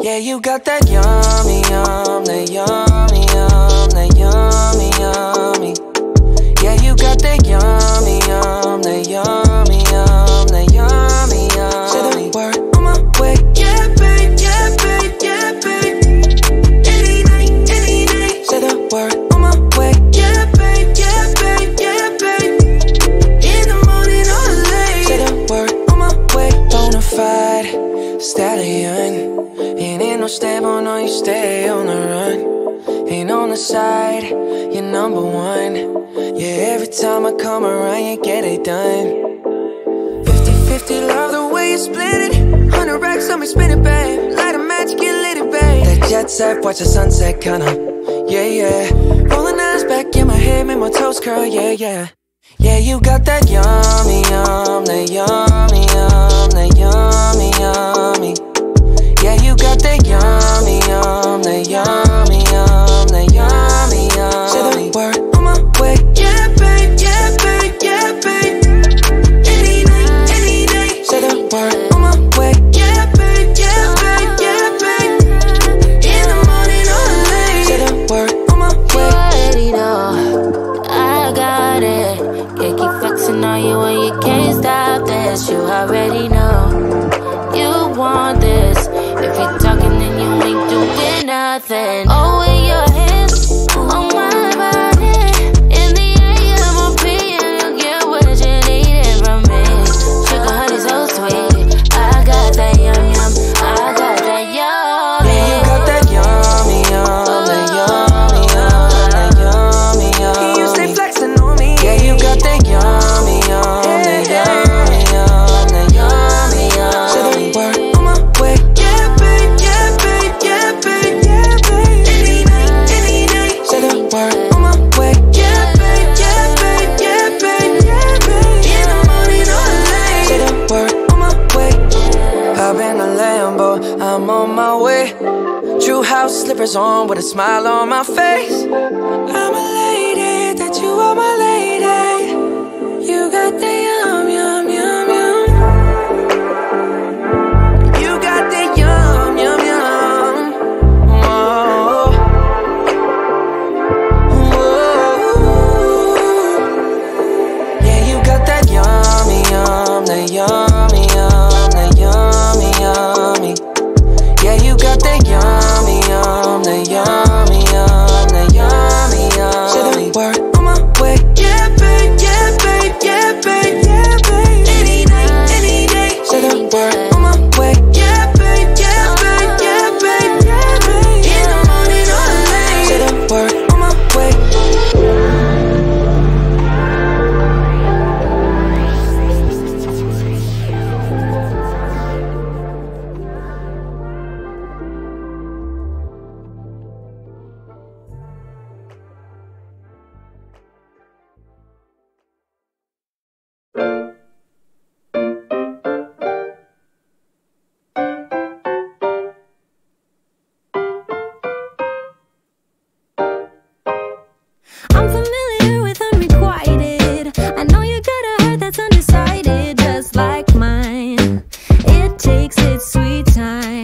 Yeah, you got that yummy, yum, that yummy, yum, that yummy, yummy. Yeah, you got that yummy, yum, that yummy, yum, that yummy, yummy. Say the word on my way. Yeah, babe, yeah, babe, yeah, babe. Any night, any day. Say the word on my way. Yeah, babe, yeah, babe, yeah, babe. In the morning or late. Say the word on my way. Bonafide stallion. Ain't in no stable, no, you stay on the run. Ain't on the side, you're number one. Yeah, every time I come around, you get it done. 50 50, love the way you split it. 100 racks on me, spin it, babe. Light a match, get lit, it, babe. That jet set, watch the sunset, kinda. Yeah, yeah. Rolling eyes back in my head, make my toes curl, yeah, yeah. Yeah, you got that yummy, yum, that yummy, yum, that yummy, yummy. Yeah, you got that yummy, yum, that yummy, with your hands. On I'm on my way. True house slippers on with a smile on my face. I'm elated that you are my lady. You got the time.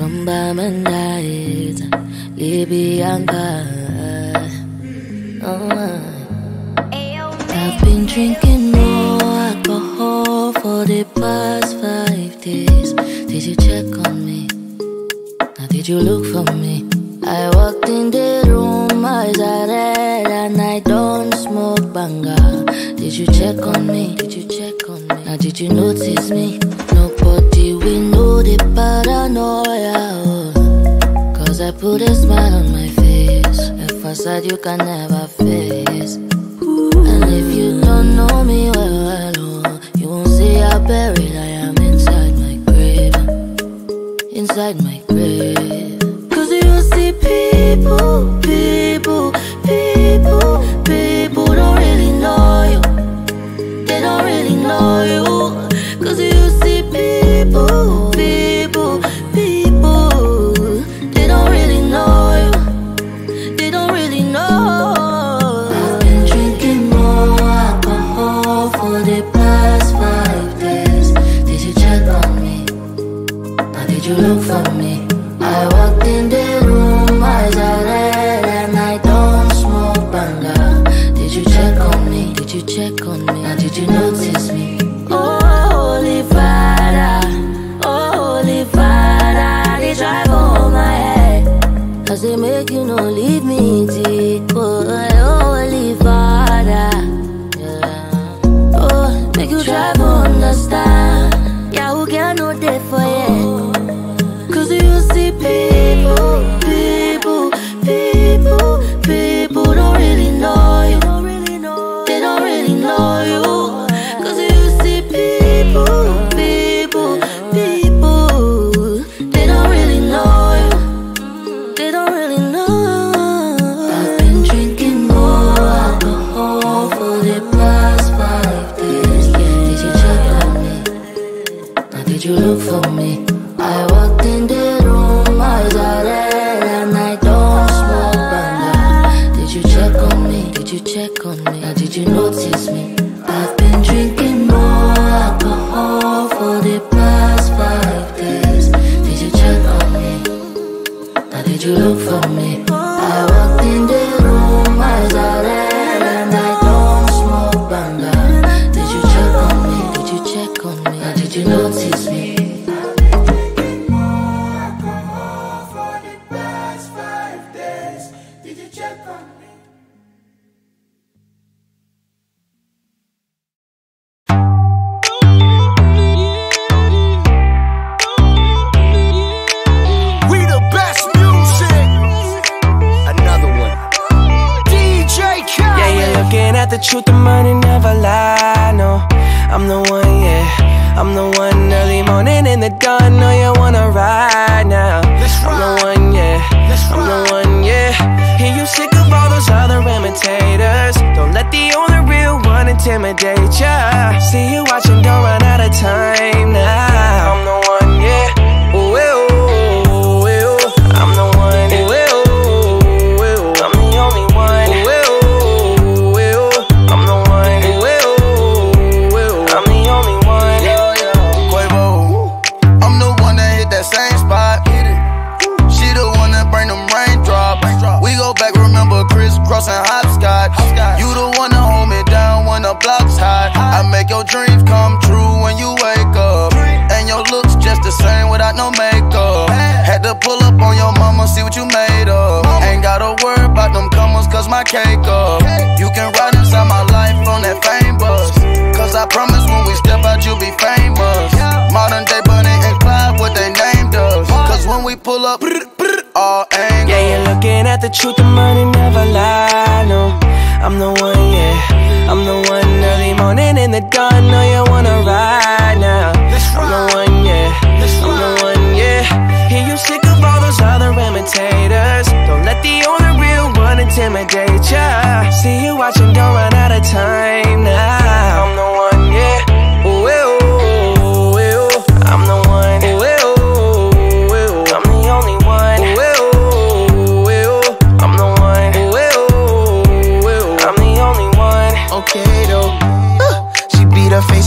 From guide, Libyan God. Oh, I've been drinking more alcohol for the past five days. Did you check on me? Now, did you look for me? I walked in the room, eyes are red, and I don't smoke banga. Did you check on me? Did you check on me? Now, did you notice me? No Put it paranoia. Oh. Cause I put a smile on my face. A facade you can never face. And if you don't know me well, at all, oh, you won't see how buried I am inside my grave. Inside my grave. Did you look for me? I walked in se. The dawn. Know you wanna ride now. I'm the one, yeah. I'm the one, yeah. Hear you sick of all those other imitators. Don't let the only real one intimidate ya.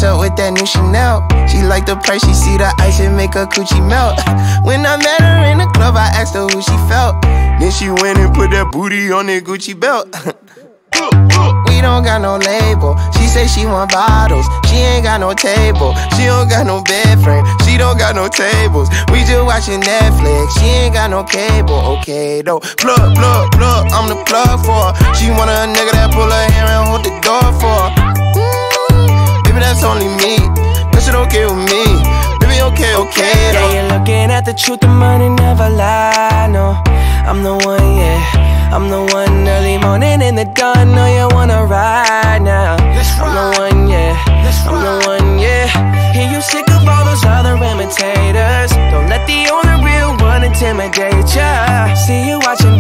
Up with that new Chanel. She like the price, she see the ice and make her coochie melt. when I met her in the club, I asked her who she felt. Then she went and put that booty on that Gucci belt. we don't got no label. She say she want bottles. She ain't got no table. She don't got no bed frame. She don't got no tables. We just watching Netflix. She ain't got no cable. Okay though. Plug, plug, plug. I'm the plug for her. She want a nigga that pull her hair and hold the door for her. Mm, baby, that's only me. That shit okay with me. Baby, okay, okay Yeah, though. you're looking at the truth, the money never lie. No, I'm the one, yeah. I'm the one early morning in the dawn. Know you wanna ride now. I'm the one, yeah. I'm the one, yeah. Hear you sick of all those other imitators. Don't let the only real one intimidate ya. See you watching,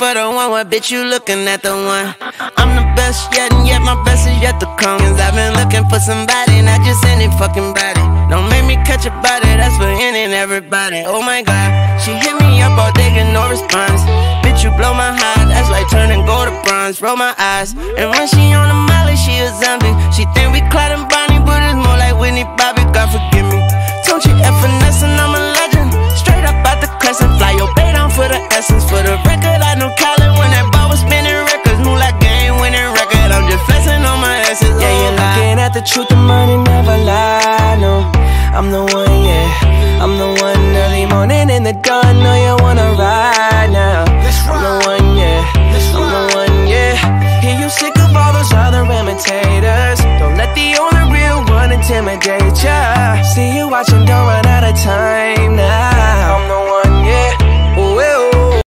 for the one, what bitch you looking at the one? I'm the best yet, and yet my best is yet to come. Cause I've been looking for somebody, not just any fucking body. Don't make me catch a body, that's for any and everybody. Oh my god, she hit me up all day, get no response. Bitch, you blow my heart, that's like turning gold to bronze. Roll my eyes, and when she on the molly, she a zombie. She think we Clyde and Bonnie, but it's more like Whitney Bobby, God forgive me. Don't you F finesse, and I'm a